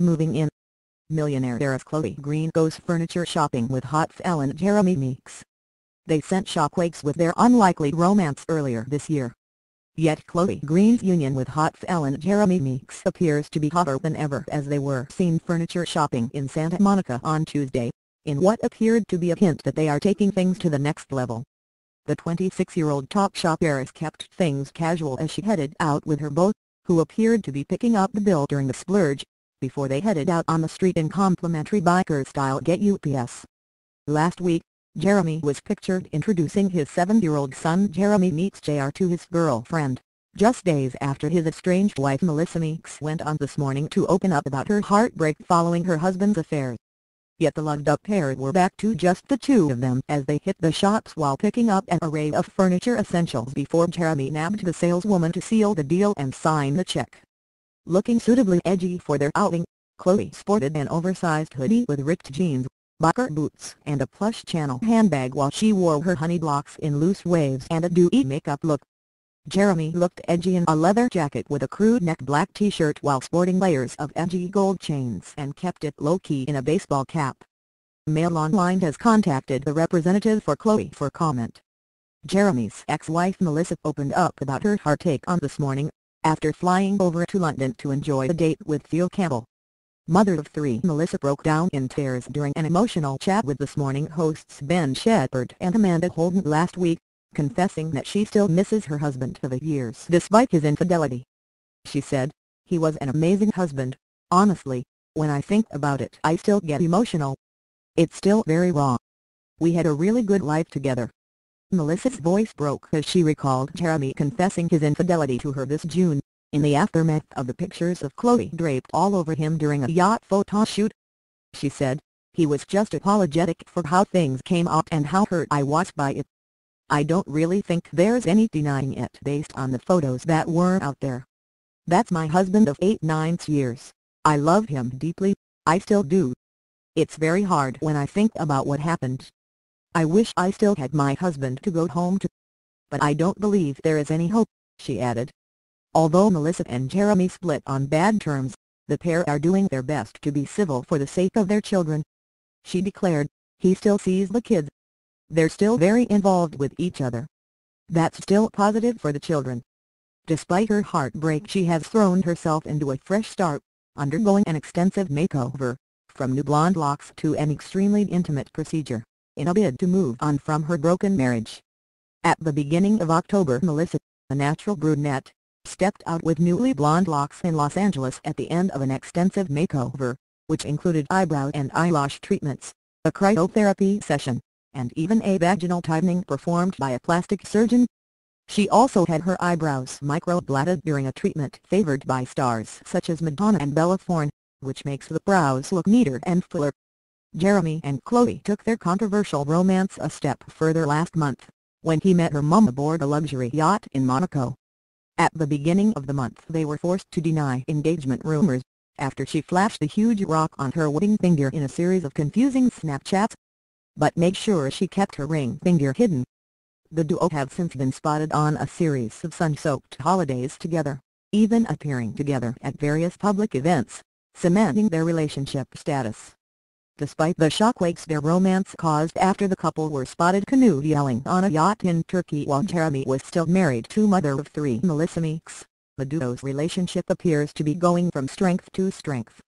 Moving in. Millionaire heiress Chloe Green goes furniture shopping with hot felon Jeremy Meeks. They sent shockwaves with their unlikely romance earlier this year. Yet Chloe Green's union with hot felon Jeremy Meeks appears to be hotter than ever as they were seen furniture shopping in Santa Monica on Tuesday, in what appeared to be a hint that they are taking things to the next level. The 26-year-old top Topshop heiress kept things casual as she headed out with her beau, who appeared to be picking up the bill during the splurge, before they headed out on the street in complimentary biker-style Get UPS. Last week, Jeremy was pictured introducing his seven-year-old son Jeremy Meeks Jr. to his girlfriend, just days after his estranged wife Melissa Meeks went on this morning to open up about her heartbreak following her husband's affair. Yet the lugged-up pair were back to just the two of them as they hit the shops while picking up an array of furniture essentials before Jeremy nabbed the saleswoman to seal the deal and sign the check. Looking suitably edgy for their outing, Chloe sported an oversized hoodie with ripped jeans, biker boots and a plush Chanel handbag while she wore her honey locks in loose waves and a dewy makeup look. Jeremy looked edgy in a leather jacket with a crude neck black t-shirt while sporting layers of edgy gold chains and kept it low-key in a baseball cap. Mail Online has contacted the representative for Chloe for comment. Jeremy's ex-wife Melissa opened up about her heartache on This Morning, after flying over to London to enjoy a date with Theo Campbell. Mother of three Melissa broke down in tears during an emotional chat with This Morning hosts Ben Shephard and Amanda Holden last week, confessing that she still misses her husband of the years despite his infidelity. She said, he was an amazing husband, honestly, when I think about it I still get emotional. It's still very raw. We had a really good life together. Melissa's voice broke as she recalled Jeremy confessing his infidelity to her this June, in the aftermath of the pictures of Chloe draped all over him during a yacht photo shoot. She said, he was just apologetic for how things came out and how hurt I was by it. I don't really think there's any denying it based on the photos that were out there. That's my husband of 8-9 years. I love him deeply, I still do. It's very hard when I think about what happened. I wish I still had my husband to go home to. But I don't believe there is any hope, she added. Although Melissa and Jeremy split on bad terms, the pair are doing their best to be civil for the sake of their children. She declared, he still sees the kids. They're still very involved with each other. That's still positive for the children. Despite her heartbreak she has thrown herself into a fresh start, undergoing an extensive makeover, from new blonde locks to an extremely intimate procedure in a bid to move on from her broken marriage. At the beginning of October Melissa, a natural brunette, stepped out with newly blonde locks in Los Angeles at the end of an extensive makeover, which included eyebrow and eyelash treatments, a cryotherapy session, and even a vaginal tightening performed by a plastic surgeon. She also had her eyebrows microbladed during a treatment favored by stars such as Madonna and Bella Thorne, which makes the brows look neater and fuller. Jeremy and Chloe took their controversial romance a step further last month, when he met her mum aboard a luxury yacht in Monaco. At the beginning of the month they were forced to deny engagement rumors, after she flashed the huge rock on her wedding finger in a series of confusing Snapchats. But make sure she kept her ring finger hidden. The duo have since been spotted on a series of sun-soaked holidays together, even appearing together at various public events, cementing their relationship status despite the shockwaves their romance caused after the couple were spotted canoe-yelling on a yacht in Turkey while Jeremy was still married to mother of three Melissa Meeks. The duo's relationship appears to be going from strength to strength.